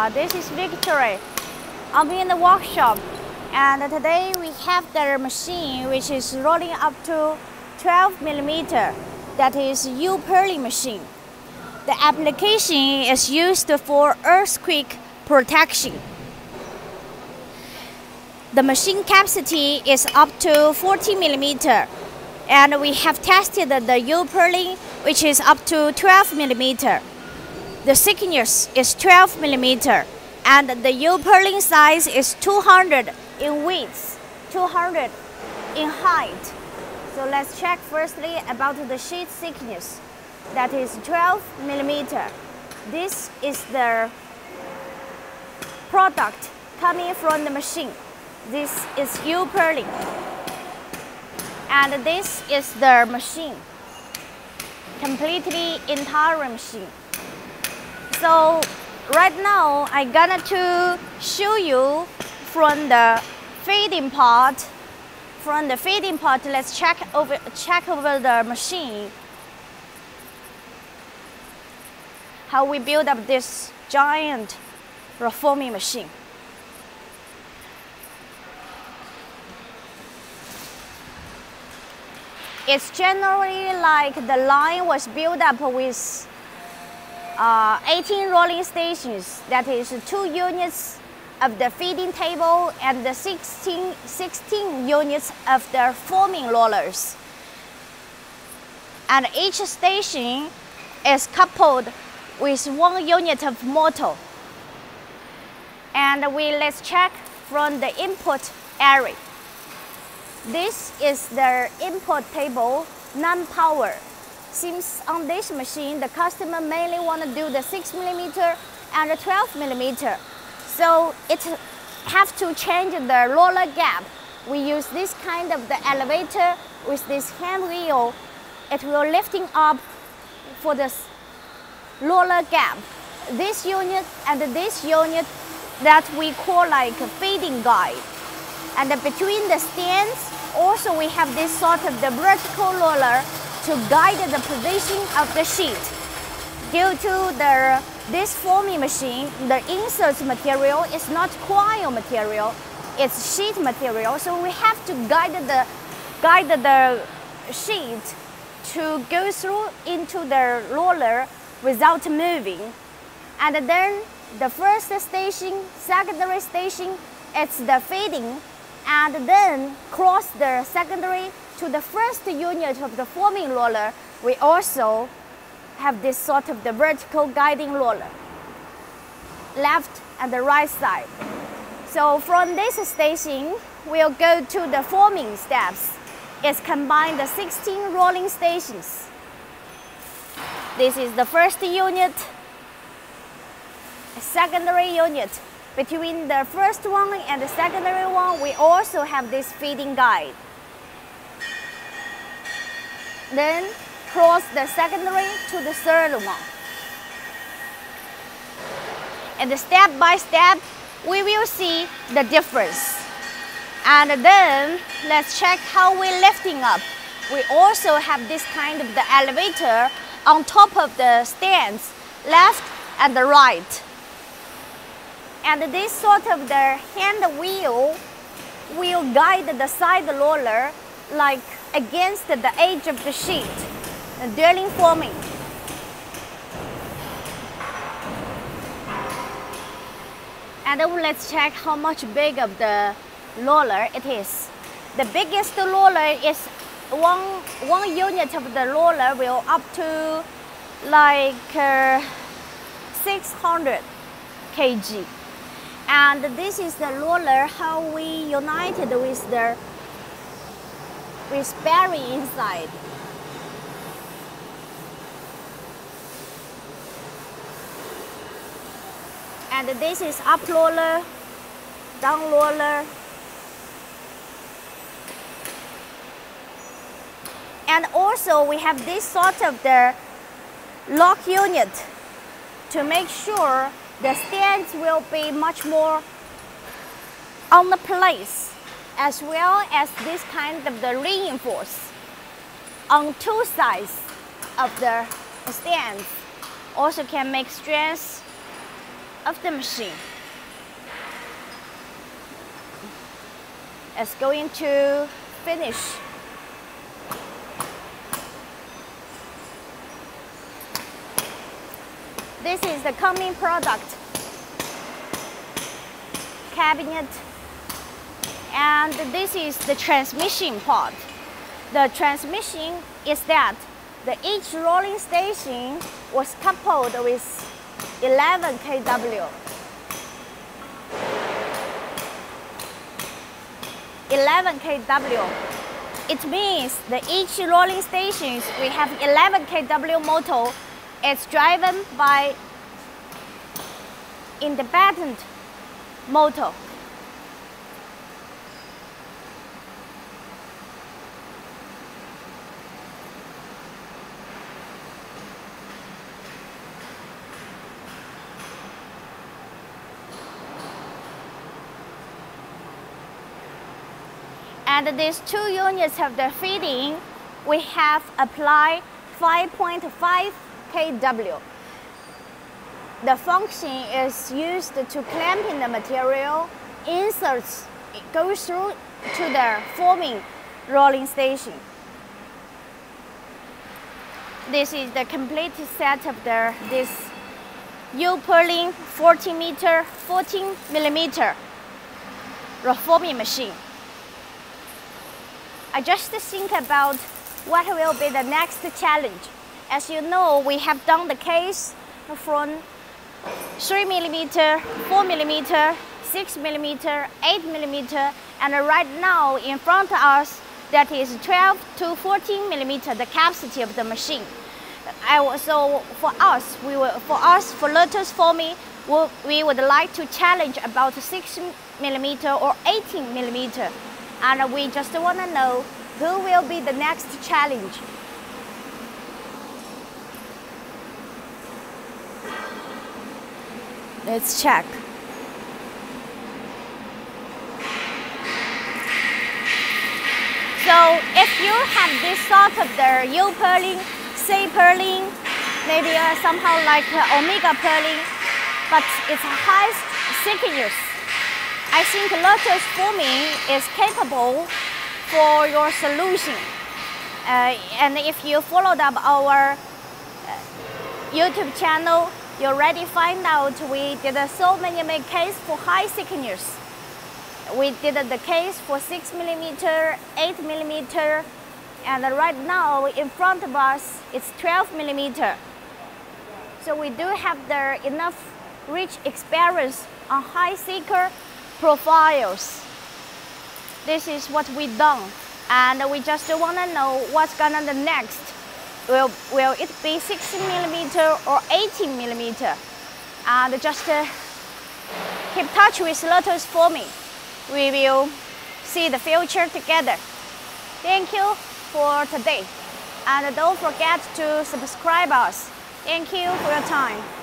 Uh, this is Victory. I'm in the workshop and today we have the machine which is rolling up to 12 millimeter. That is U-purlin machine. The application is used for earthquake protection. The machine capacity is up to 40 millimeter and we have tested the U-purlin which is up to 12 millimeter. The thickness is 12 millimeter and the U-purlin size is 200 in width, 200 in height. So let's check firstly about the sheet thickness. That is 12 millimeter. This is the product coming from the machine. This is U-purlin. And this is the machine. Completely entire machine. So right now I'm gonna to show you from the feeding part. From the feeding part, let's check over check over the machine. How we build up this giant reforming machine. It's generally like the line was built up with uh, 18 rolling stations, that is two units of the feeding table and the 16, 16 units of the forming rollers. And each station is coupled with one unit of motor. And we let's check from the input area. This is the input table, non-power since on this machine, the customer mainly want to do the 6 millimeter and the 12 millimeter. So it have to change the roller gap. We use this kind of the elevator with this hand wheel. It will lifting up for the roller gap. This unit and this unit that we call like a feeding guide. And between the stands, also we have this sort of the vertical roller to guide the position of the sheet. Due to the, this forming machine, the insert material is not coil material, it's sheet material, so we have to guide the, guide the sheet to go through into the roller without moving. And then the first station, secondary station, it's the feeding, and then cross the secondary to the first unit of the forming roller, we also have this sort of the vertical guiding roller, left and the right side. So from this station, we'll go to the forming steps. It's combined the 16 rolling stations. This is the first unit, secondary unit. Between the first one and the secondary one, we also have this feeding guide. Then cross the secondary to the third one. And step by step, we will see the difference. And then let's check how we're lifting up. We also have this kind of the elevator on top of the stands, left and the right. And this sort of the hand wheel will guide the side roller like against the edge of the sheet during forming. And then let's check how much big of the roller it is. The biggest roller is one, one unit of the roller will up to like uh, 600 kg. And this is the roller how we united with the with bearing inside. And this is up roller, down roller. And also we have this sort of the lock unit to make sure the stands will be much more on the place as well as this kind of the reinforce on two sides of the stands also can make strength of the machine. It's going to finish. This is the coming product. Cabinet. And this is the transmission part. The transmission is that the each rolling station was coupled with 11 kW. 11 kW. It means that each rolling stations we have 11 kW motor. It's driven by independent motor. And these two units of the feeding, we have applied 5.5 kW. The function is used to clamping the material, inserts goes through to the forming rolling station. This is the complete set of the this U-Purlin 14 meter, 14 millimeter reforming machine. I just think about what will be the next challenge. As you know, we have done the case from 3 millimeter, 4 millimeter, 6 millimeter, 8 millimeter, and right now in front of us, that is 12 to 14 millimeter, the capacity of the machine. I, so for us, we for us, for Lotos Forming, we would like to challenge about 6 millimeter or 18 millimeter and we just want to know who will be the next challenge. Let's check. So if you have this sort of the U purlin, C purlin, maybe uh, somehow like uh, omega purlin, but it's a high thickness I think Lotos Forming is capable for your solution. Uh, and if you followed up our uh, YouTube channel, you already find out we did so many case for high thickness. We did the case for 6 millimeter, 8 millimeter, and right now in front of us it's 12 millimeter. So we do have the enough rich experience on high thicker profiles. This is what we done. And we just want to know what's gonna the next. Will, will it be 60 millimeter or 18 millimeter? And just uh, keep touch with Lotos Forming. We will see the future together. Thank you for today. And don't forget to subscribe us. Thank you for your time.